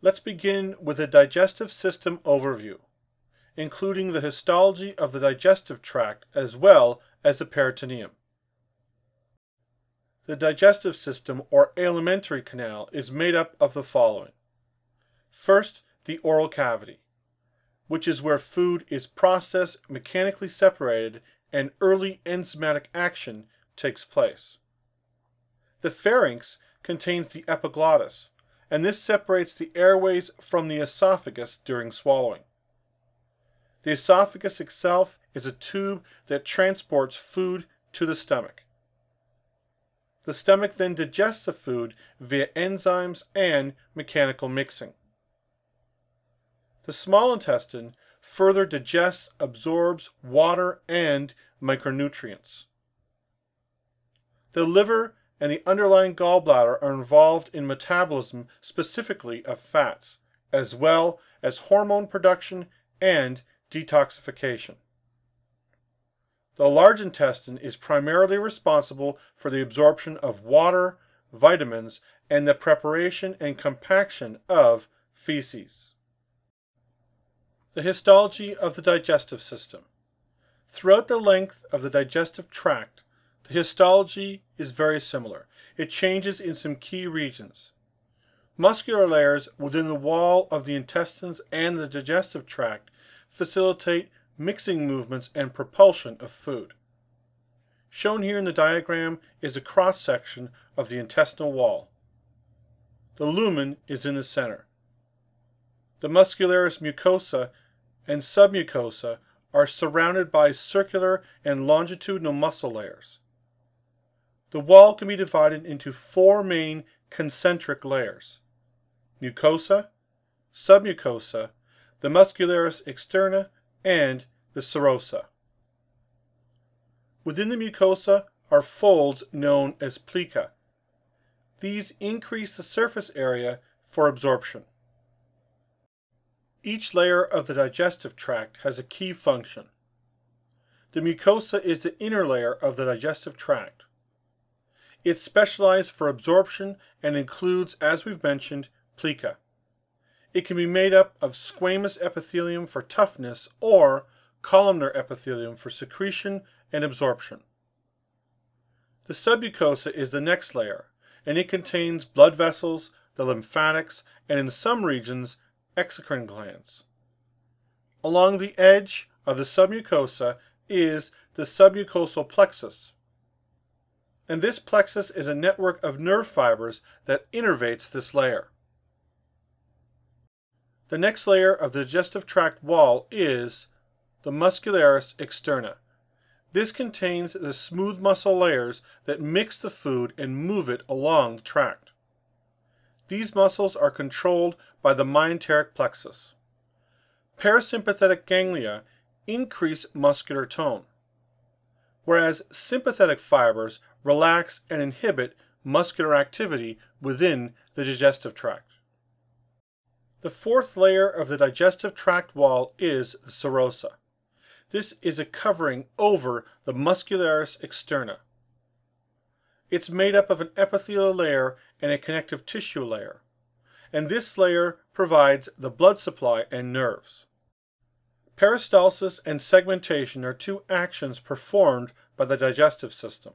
Let's begin with a digestive system overview, including the histology of the digestive tract as well as the peritoneum. The digestive system or alimentary canal is made up of the following. First, the oral cavity, which is where food is processed, mechanically separated, and early enzymatic action takes place. The pharynx contains the epiglottis, and this separates the airways from the esophagus during swallowing. The esophagus itself is a tube that transports food to the stomach. The stomach then digests the food via enzymes and mechanical mixing. The small intestine further digests, absorbs water and micronutrients. The liver and the underlying gallbladder are involved in metabolism specifically of fats, as well as hormone production and detoxification. The large intestine is primarily responsible for the absorption of water, vitamins, and the preparation and compaction of feces. The histology of the digestive system. Throughout the length of the digestive tract, the histology is very similar. It changes in some key regions. Muscular layers within the wall of the intestines and the digestive tract facilitate mixing movements and propulsion of food. Shown here in the diagram is a cross section of the intestinal wall. The lumen is in the center. The muscularis mucosa and submucosa are surrounded by circular and longitudinal muscle layers. The wall can be divided into four main concentric layers mucosa, submucosa, the muscularis externa, and the serosa. Within the mucosa are folds known as plica. These increase the surface area for absorption. Each layer of the digestive tract has a key function. The mucosa is the inner layer of the digestive tract. It's specialized for absorption and includes, as we've mentioned, plica. It can be made up of squamous epithelium for toughness or columnar epithelium for secretion and absorption. The submucosa is the next layer, and it contains blood vessels, the lymphatics, and in some regions, exocrine glands. Along the edge of the submucosa is the submucosal plexus. And this plexus is a network of nerve fibers that innervates this layer. The next layer of the digestive tract wall is the muscularis externa. This contains the smooth muscle layers that mix the food and move it along the tract. These muscles are controlled by the myenteric plexus. Parasympathetic ganglia increase muscular tone, whereas sympathetic fibers relax and inhibit muscular activity within the digestive tract. The fourth layer of the digestive tract wall is the serosa. This is a covering over the muscularis externa. It's made up of an epithelial layer and a connective tissue layer, and this layer provides the blood supply and nerves. Peristalsis and segmentation are two actions performed by the digestive system.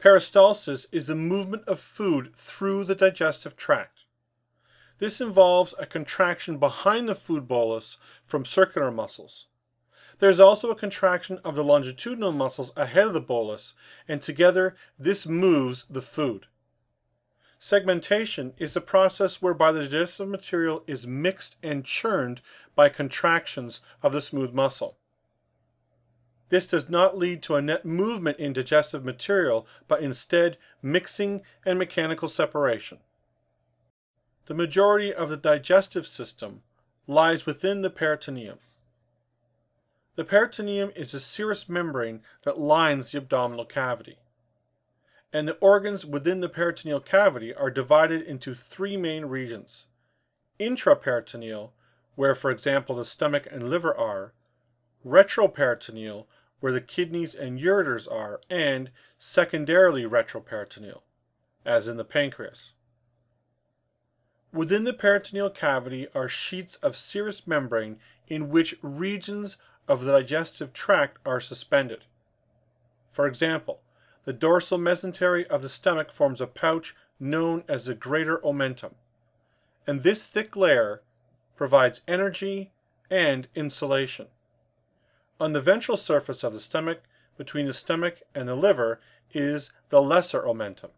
Peristalsis is the movement of food through the digestive tract. This involves a contraction behind the food bolus from circular muscles. There is also a contraction of the longitudinal muscles ahead of the bolus, and together this moves the food. Segmentation is the process whereby the digestive material is mixed and churned by contractions of the smooth muscle. This does not lead to a net movement in digestive material, but instead mixing and mechanical separation. The majority of the digestive system lies within the peritoneum. The peritoneum is a serous membrane that lines the abdominal cavity. And the organs within the peritoneal cavity are divided into three main regions. Intraperitoneal, where for example the stomach and liver are, retroperitoneal, where the kidneys and ureters are, and secondarily retroperitoneal, as in the pancreas. Within the peritoneal cavity are sheets of serous membrane in which regions of the digestive tract are suspended. For example, the dorsal mesentery of the stomach forms a pouch known as the greater omentum, and this thick layer provides energy and insulation. On the ventral surface of the stomach, between the stomach and the liver, is the lesser omentum.